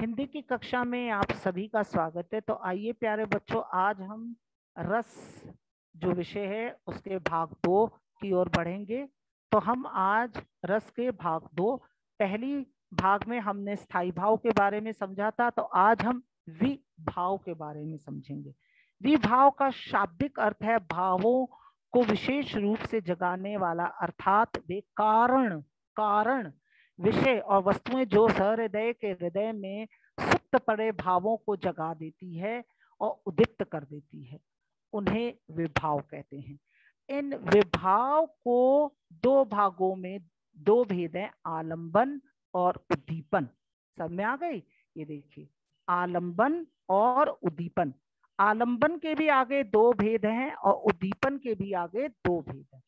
हिंदी की कक्षा में आप सभी का स्वागत है। तो आइए प्यारे बच्चों, आज हम रस जो विषय है, उसके भाग दो की ओर बढ़ेंगे। तो हम आज रस के भाग दो, पहली भाग में हमने स्थायी भाव के बारे में समझा था तो आज हम विभाव के बारे में समझेंगे। विभाव का शाब्दिक अर्थ है भावों को विशेष रूप से जगाने वाला, अर्थात वे कारण कारण विषय और वस्तुएँ जो सहृदय के हृदय में सुप्त पड़े भावों को जगा देती है और उदित कर देती है। उन्हें विभाव कहते हैं। इन विभाव को दो भागों में दो भेद हैं, आलंबन और उद्दीपन। सब में आ गई? ये देखिए, आलंबन और उद्दीपन। आलंबन के भी आगे दो भेद हैं और उद्दीपन के भी आगे दो भेद हैं।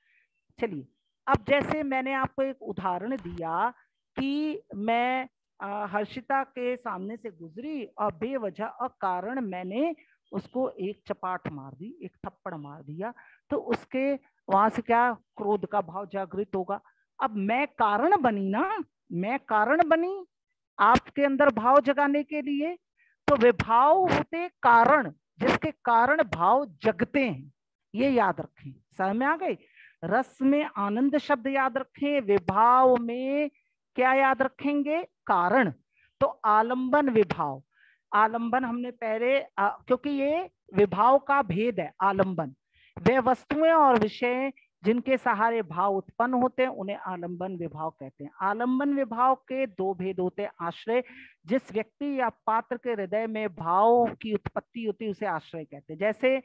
चलिए, अब जैसे मैंने आपको एक उदाहरण दिया कि मैं हर्षिता के सामने से गुजरी और बेवजह और कारण मैंने उसको एक चपाट मार दी, एक थप्पड़ मार दिया तो उसके वहाँ से क्या क्रोध का भाव जागृत होगा? अब मैं कारण बनी ना, मैं कारण बनी आपके अंदर भाव जगाने के लिए तो वे भाव होते कारण, जिसके कारण भाव जगते हैं। ये याद रखें। समझ में आ गए रस में आनंद शब्द याद रखें। विभाव में क्या याद रखेंगे? कारण। तो आलंबन विभाव। आलंबन हमने पहले आ, क्योंकि ये विभाव का भेद है आलंबन। वे वस्तुएँ और विषय जिनके सहारे भाव उत्पन्न होते हैं उन्हें आलंबन विभाव कहते हैं। आलंबन विभाव के दो भेद होते हैं आश्रय। जिस व्यक्ति या पात्र के हृदय में भाव की उत्पत्ति होती है उसे आश्रय कहते हैं। जैसे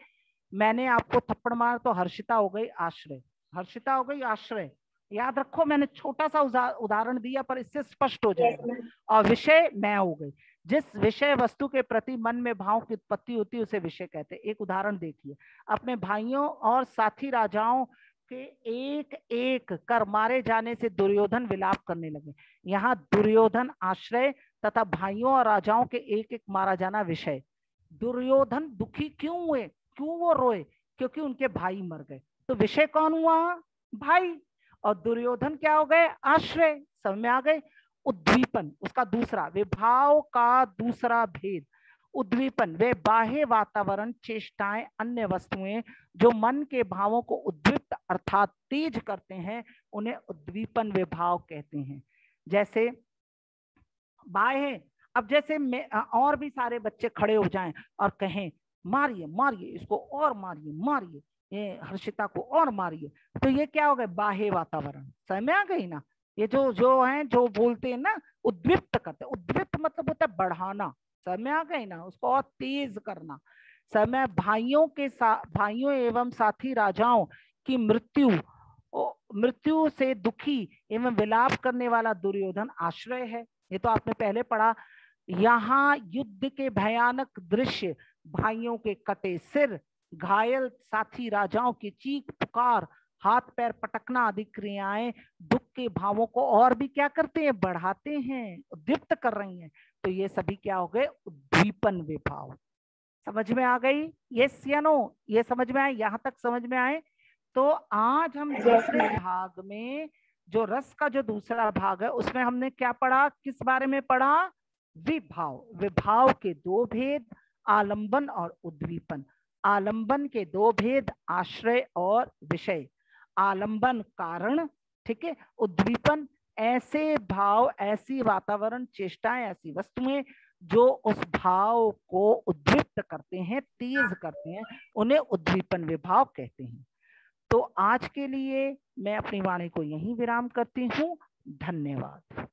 मैंने आपको थप्पड़ मार तो हर्षिता हो गई आश्रय। हर्षिता हो गई आश्रय। याद रखो मैंने छोटा सा उदाहरण दिया पर इससे स्पष्ट हो जाएगा। और विषय मैं हो गई। जिस विषय वस्तु के प्रति मन में भाव की उत्पत्ति होती है उसे विषय कहते हैं। एक उदाहरण देखिए। अपने भाइयों और साथी राजाओं के एक एक कर मारे जाने से दुर्योधन विलाप करने लगे। यहाँ दुर्योधन आश्रय तथा भाइयों और राजाओं के एक एक मारा जाना विषय। दुर्योधन दुखी क्यों हुए? क्यों वो रोए? क्योंकि उनके भाई मर गए। तो विषय कौन हुआ? भाई। और दुर्योधन क्या हो गए? आश्रय सब में आ गए? उद्दीपन उसका दूसरा विभाव का दूसरा भेद। उद्दीपन वे बाह्य वातावरण, चेष्टाएँ, अन्य वस्तुएँ, जो मन के भावों को उद्दीप्त अर्थात तेज करते हैं, उन्हें उद्दीपन विभाव कहते हैं। जैसे बाह्य, अब जैसे और भी सारे बच्चे खड़े हो जाएँ और कहें, मारिए मारिए, इसको और मारिए मारिए। ये हर्षिता को और मारिए। तो ये क्या हो गया बाहे वातावरण। समय आ गई ना? ये जो जो है, जो बोलते हैं ना उद्विप्त करते उद्विप्त मतलब होता है बढ़ाना। समय आ गई ना? उसको और तेज करना। समय भाइयों के साथ भाइयों एवं साथी राजाओं की मृत्यु मृत्यु से दुखी एवं विलाप करने वाला दुर्योधन आश्रय है। ये तो आपने पहले पढ़ा। यहाँ युद्ध के भयानक दृश्य, भाइयों के कटे सिर घायल साथी राजाओं की चीख, पुकार, हाथ पैर पटकना आदि क्रियाएँ दुख के भावों को और भी क्या करते हैं? बढ़ाते हैं, उद्दीप्त कर रही हैं। तो ये सभी क्या हो गए? उद्दीपन विभाव। समझ में आ गई? ये सियानो, ये समझ में आए? यहाँ तक समझ में आए? तो आज हम दूसरे भाग में, जो रस का जो दूसरा भाग है, उसमें हमने क्या पढ़ा? किस बारे में पढ़ा? विभाव। विभाव के दो भेद, आलंबन और उद्दीपन। आलंबन के दो भेद, आश्रय और विषय। आलंबन कारण, ठीक है, उद्दीपन, ऐसे भाव, ऐसी वातावरण, चेष्टाएँ, ऐसी वस्तुएँ जो उस भाव को उद्दीप्त करते हैं, तेज करते हैं, उन्हें उद्दीपन विभाव कहते हैं। तो आज के लिए मैं अपनी वाणी को यहीं विराम करती हूँ। धन्यवाद।